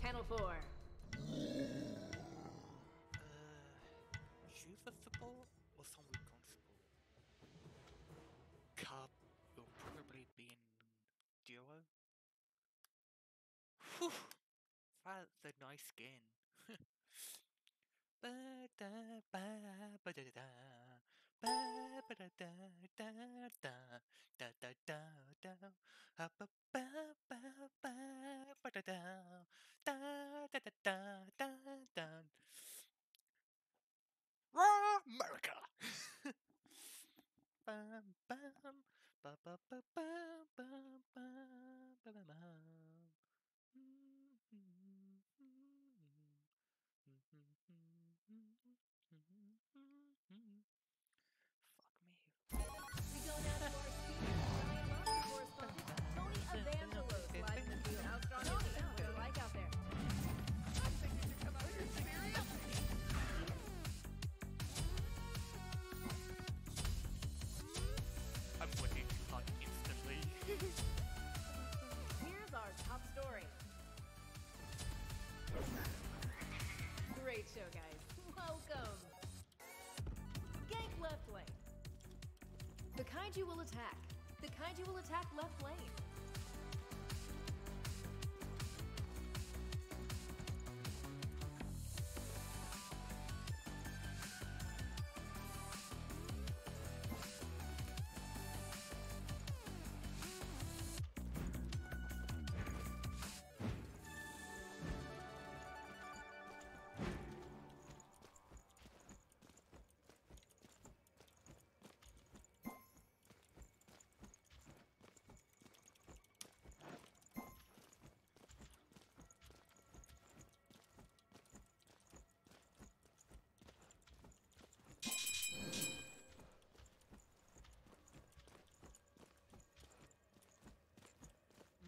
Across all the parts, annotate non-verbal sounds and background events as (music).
Channel 4. Uh, Juve football or somewhere constable? Cup will probably be in duo. Whew, that's a nice skin. Ba da ba ba da da ba da da da da da da da da ha ba ba ba ba da da da da da da Raw America. ba ba ba ba ba ba ba ba Will attack. The Kaiju will attack left lane.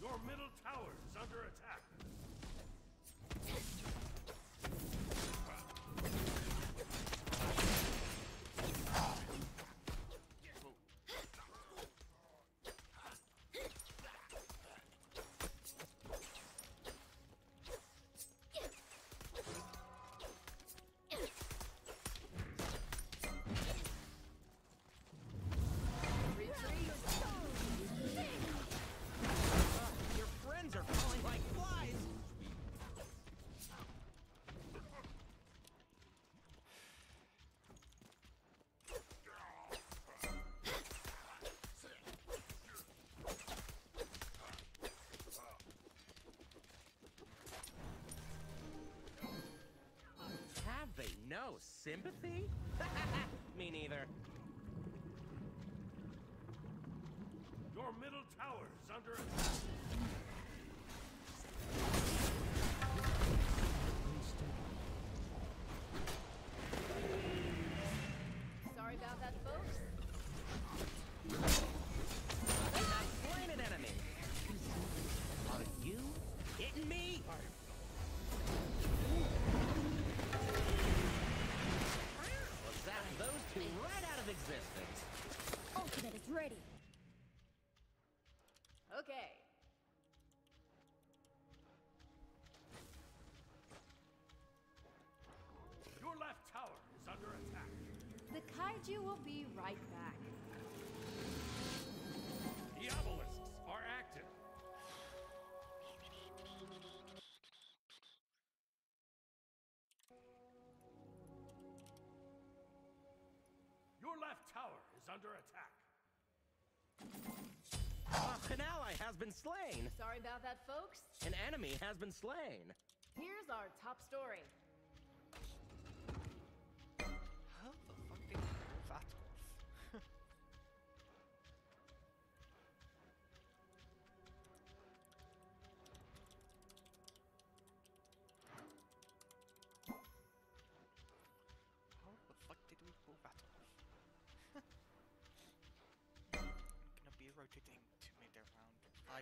Your middle sympathy? (laughs) Me neither. Your middle tower is under attack. The kaiju will be right back. The obelisks are active. Your left tower is under attack. Ah, an ally has been slain. Sorry about that, folks. An enemy has been slain. Here's our top story.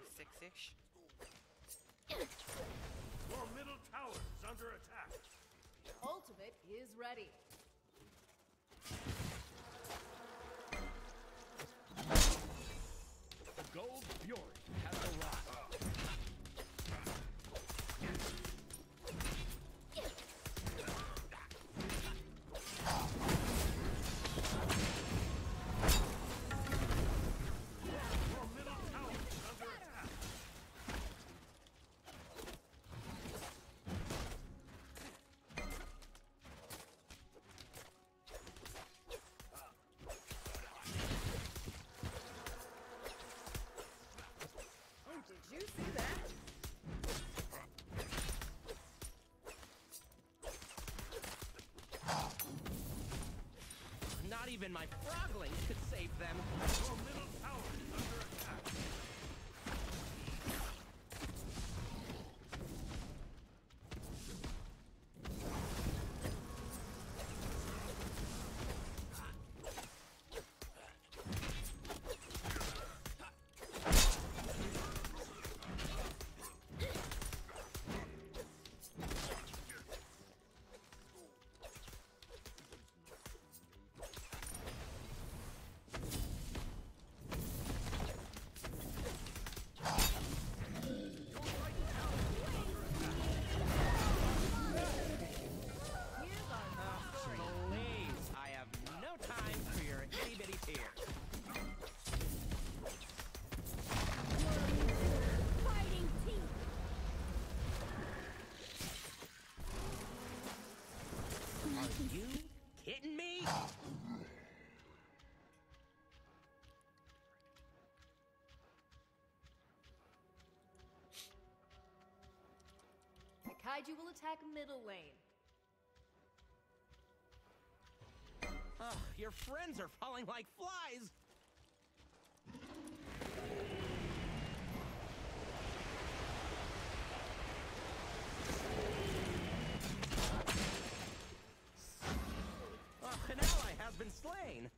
5 6 ish. Your middle tower is under attack. Ultimate is ready. Gold Fury See that? Not even my frogling could save them. Your middle tower Are you kidding me? The kaiju will attack middle lane. Ugh, your friends are falling like flies. Ugh, an ally been slain.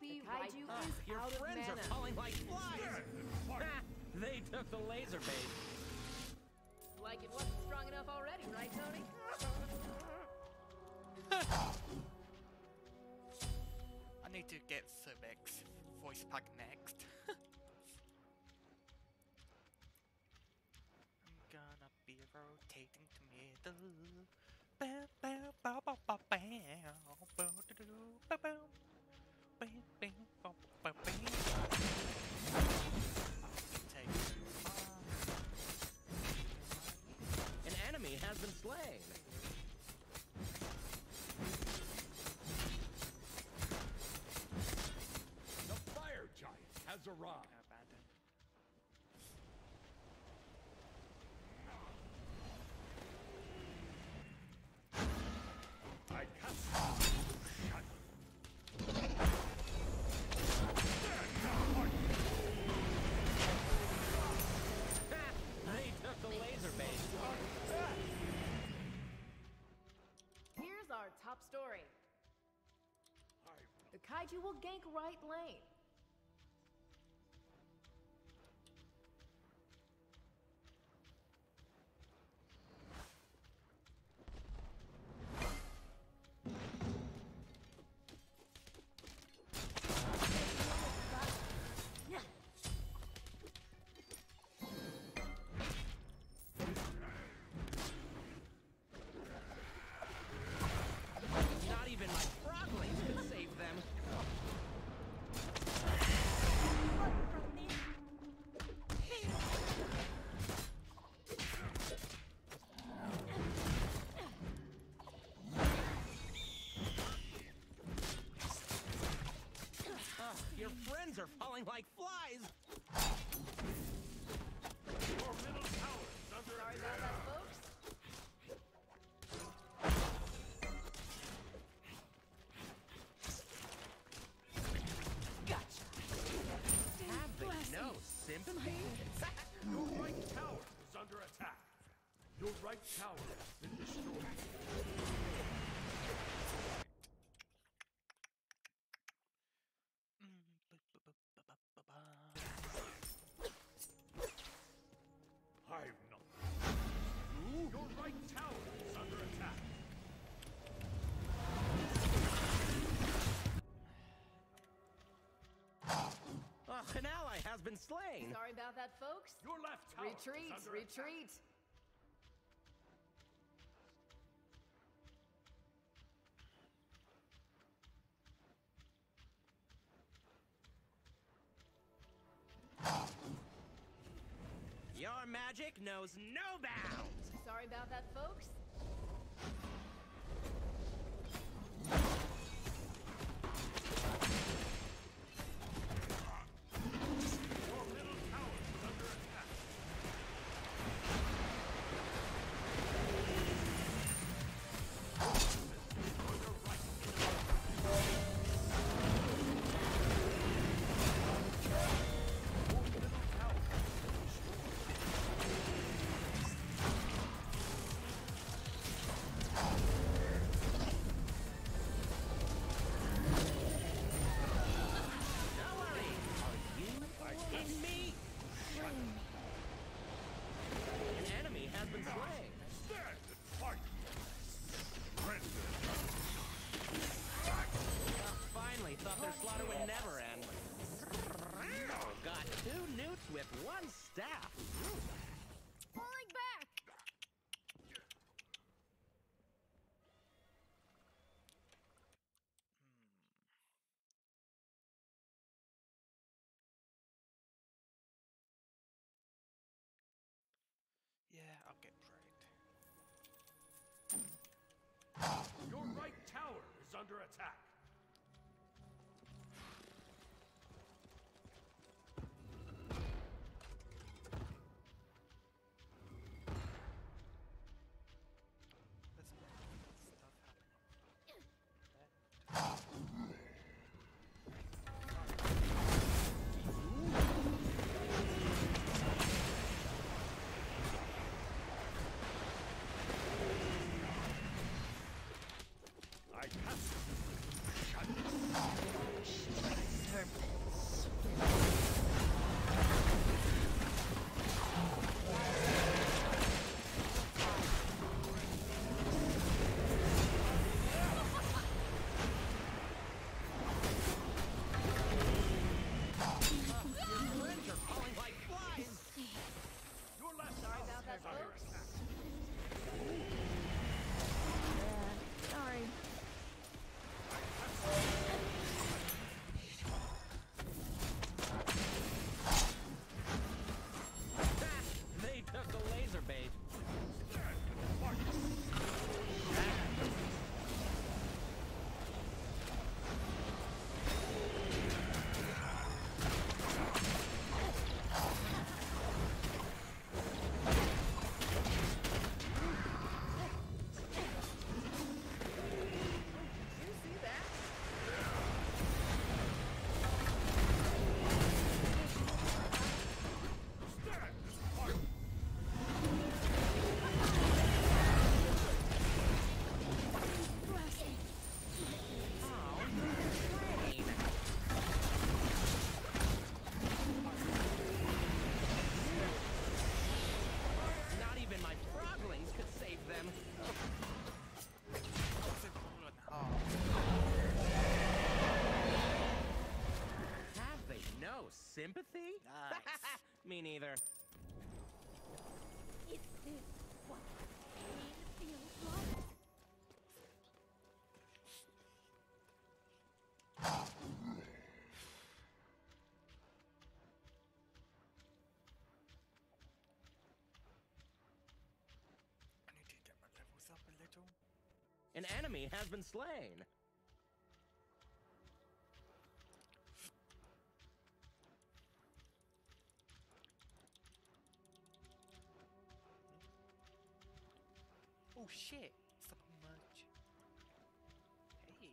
Be The right kaiju back. is Your out of friends mana. are falling like flies. They took the laser bait. Like it wasn't strong enough already, right, Tony? I need to get Cervex voice pack next. I'm gonna be rotating to middle. Bow, bow, bow, bow, bow, bow. Bow, bow, bow. Bow, bow, An enemy has been slain. The fire giant has arrived. Kaiju will gank right lane. Friends falling like flies. your middle tower is under Sorry attack. about that, folks. Have they no sympathy? Your right tower is under attack. Your right tower An ally has been slain. Sorry about that, folks. Your left tower Retreat, is under attack. retreat. Your magic knows no bounds. Sorry about that, folks. Under attack. Me neither. Is this what pain feels like? I need to get my levels up a little. An enemy has been slain. Oh shit! So much. Hey.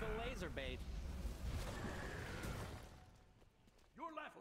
The laser bait. Your left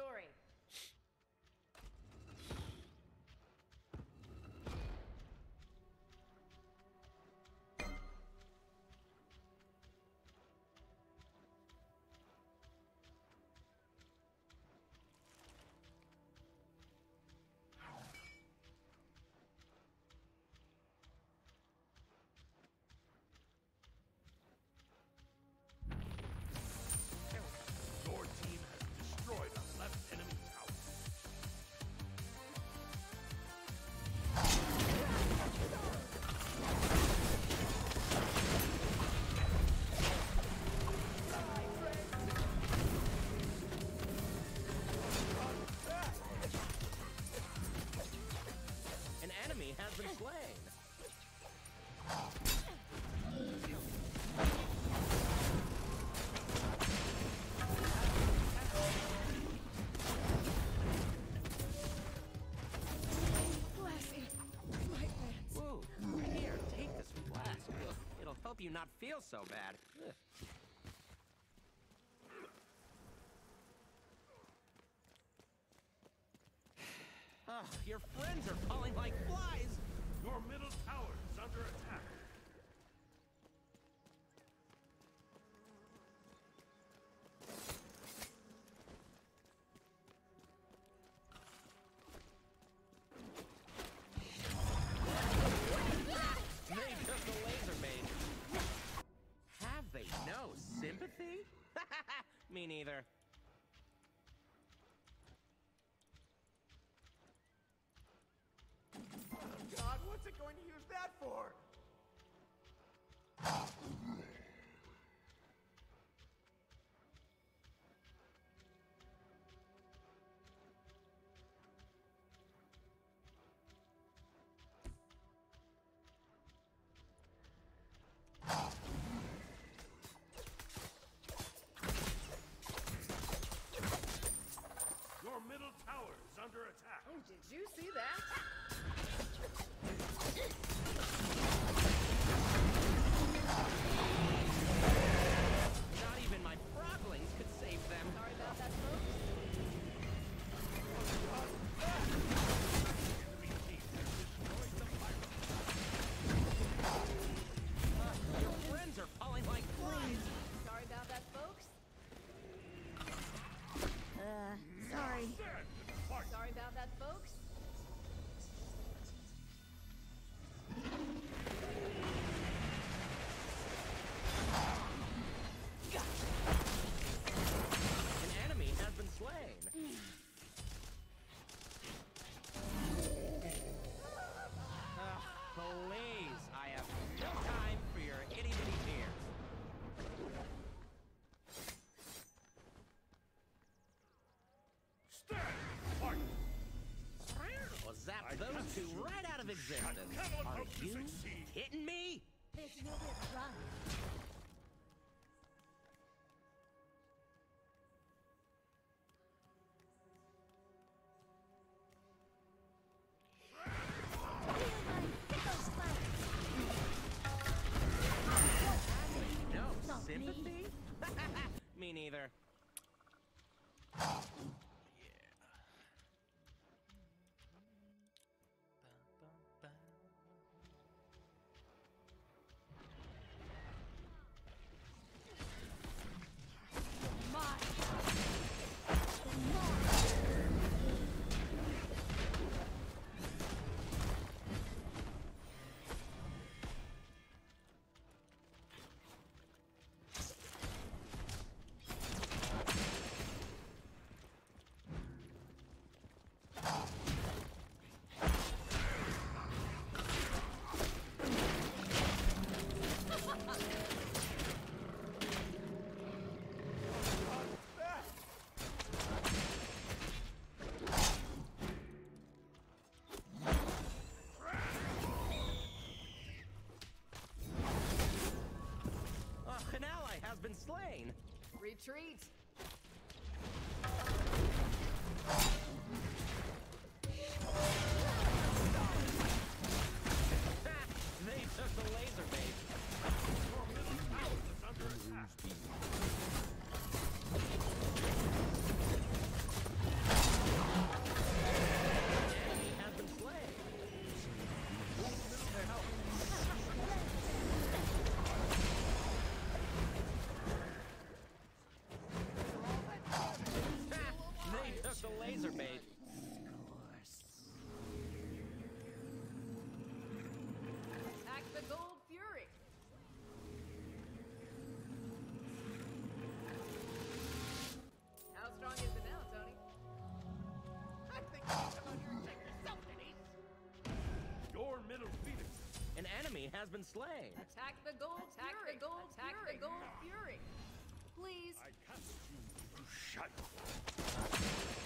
Story. You not feel so bad. neither. Did you see of existence. Are you kidding me? slain. Retreat. enemy has been slain. Attack the gold, attack the gold, attack the gold, fury. Please. I cast you to shut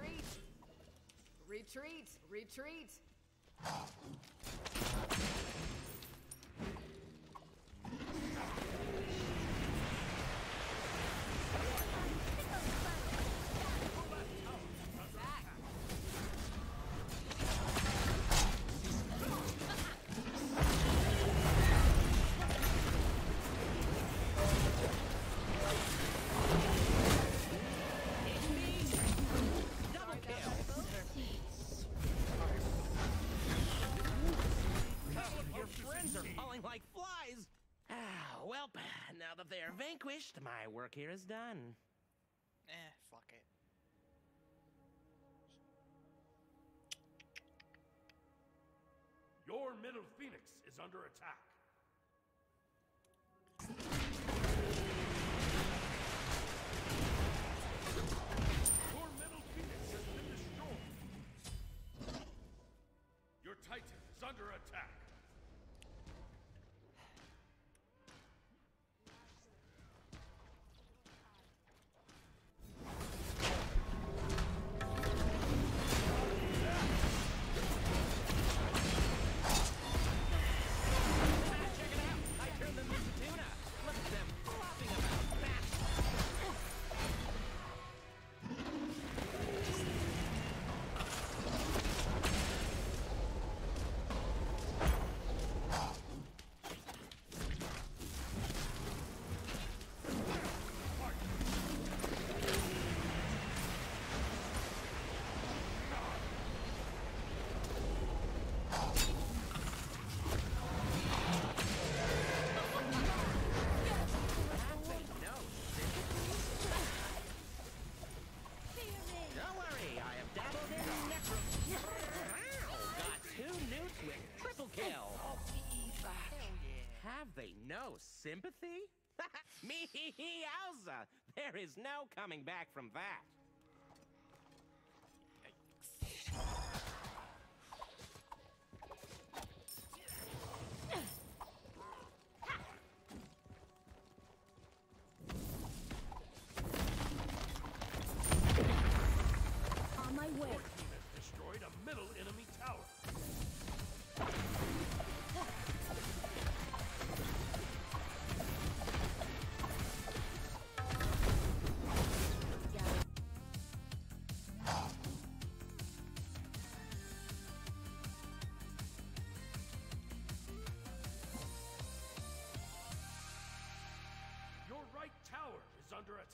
Retreat! Retreat! Retreat! finished. My work here is done. Eh, fuck it. Your middle phoenix is under attack. sympathy? (laughs) Me, Alza! There is no coming back from that. under attack.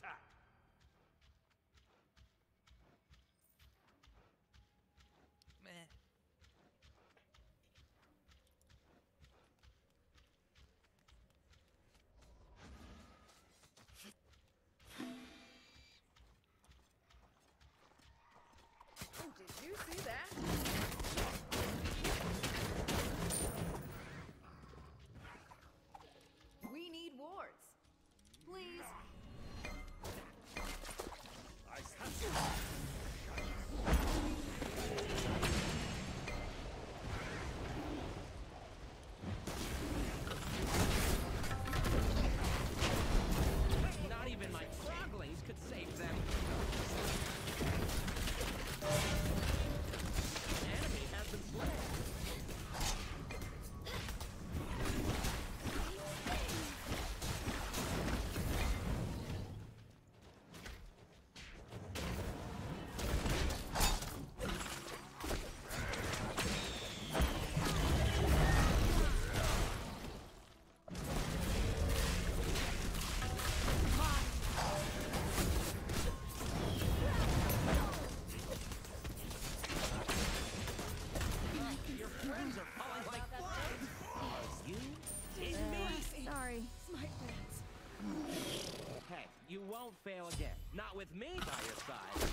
fail again. Not with me by your side.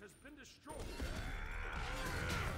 has been destroyed.